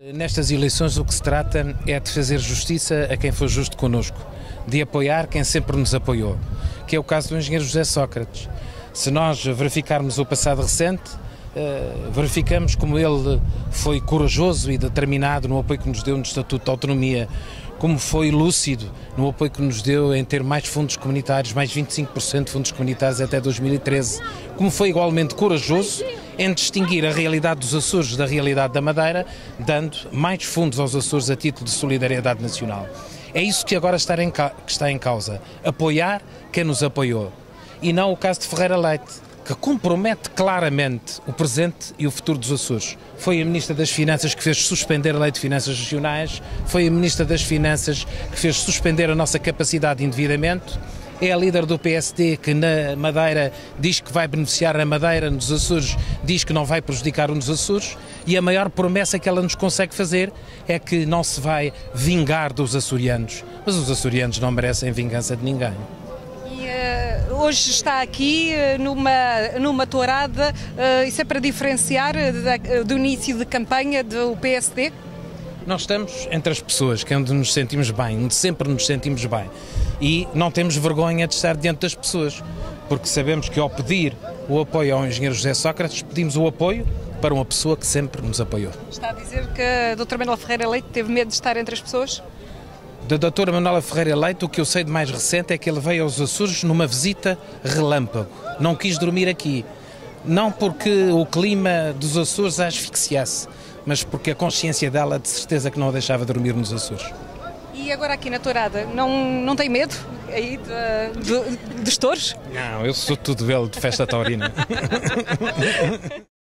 Nestas eleições o que se trata é de fazer justiça a quem foi justo connosco, de apoiar quem sempre nos apoiou, que é o caso do engenheiro José Sócrates. Se nós verificarmos o passado recente, verificamos como ele foi corajoso e determinado no apoio que nos deu no Estatuto de Autonomia, como foi lúcido no apoio que nos deu em ter mais fundos comunitários, mais 25% de fundos comunitários até 2013, como foi igualmente corajoso em distinguir a realidade dos Açores da realidade da Madeira, dando mais fundos aos Açores a título de solidariedade nacional. É isso que agora está em, que está em causa. Apoiar quem nos apoiou. E não o caso de Ferreira Leite, que compromete claramente o presente e o futuro dos Açores. Foi a Ministra das Finanças que fez suspender a Lei de Finanças Regionais, foi a Ministra das Finanças que fez suspender a nossa capacidade de endividamento é a líder do PSD que na Madeira diz que vai beneficiar a Madeira, nos Açores diz que não vai prejudicar os Açores e a maior promessa que ela nos consegue fazer é que não se vai vingar dos açorianos. Mas os açorianos não merecem vingança de ninguém. Hoje está aqui uh, numa, numa tourada, uh, isso é para diferenciar do início de campanha do PSD? Nós estamos entre as pessoas, que é onde nos sentimos bem, onde sempre nos sentimos bem. E não temos vergonha de estar diante das pessoas, porque sabemos que ao pedir o apoio ao engenheiro José Sócrates, pedimos o apoio para uma pessoa que sempre nos apoiou. Está a dizer que a doutora Manuela Ferreira Leite teve medo de estar entre as pessoas? Da doutora Manuela Ferreira Leite, o que eu sei de mais recente é que ele veio aos Açores numa visita relâmpago. Não quis dormir aqui. Não porque o clima dos Açores a asfixiasse, mas porque a consciência dela de certeza que não a deixava dormir nos Açores. E agora aqui na Tourada, não, não tem medo aí de, de, de touros? Não, eu sou tudo belo de festa taurina.